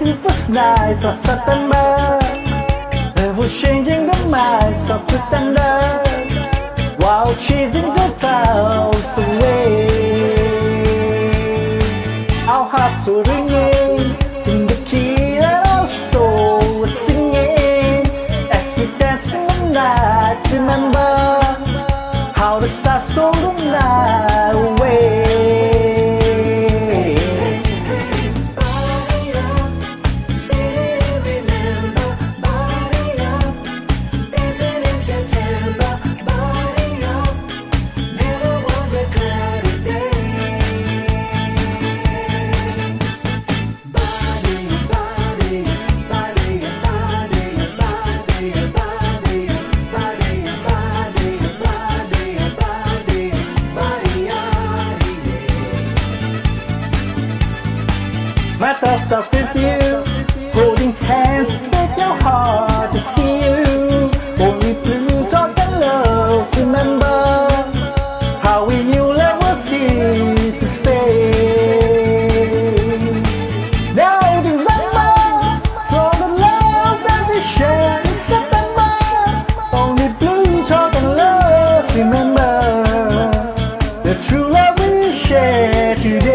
21st night of September. They were changing their minds, got pretenders, while chasing the clouds away. Our hearts were ringing in the key that our soul was singing as we danced in the night. Remember how the stars stole the night away. My thoughts are with you, holding hands, with your heart to see you. Only blue talk and love, remember how we knew love was here to stay. Now December, for the love that we shared in September, only blue talk and love, remember the true love we shared today.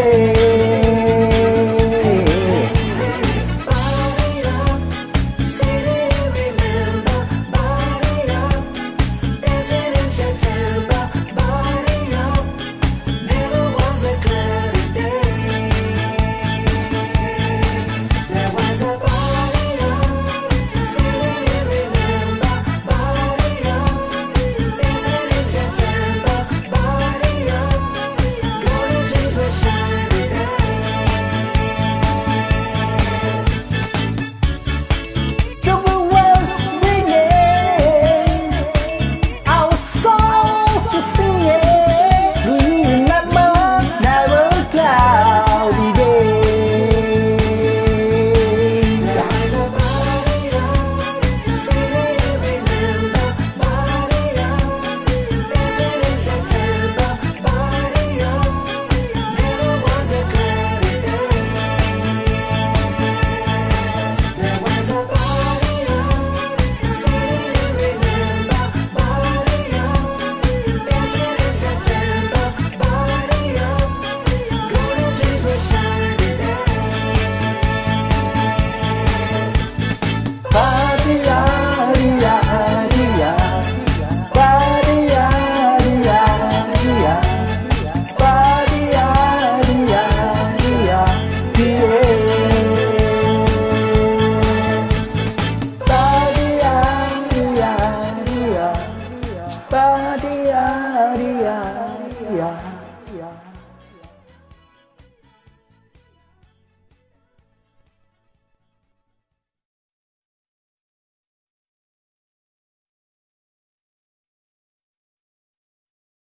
Yeah.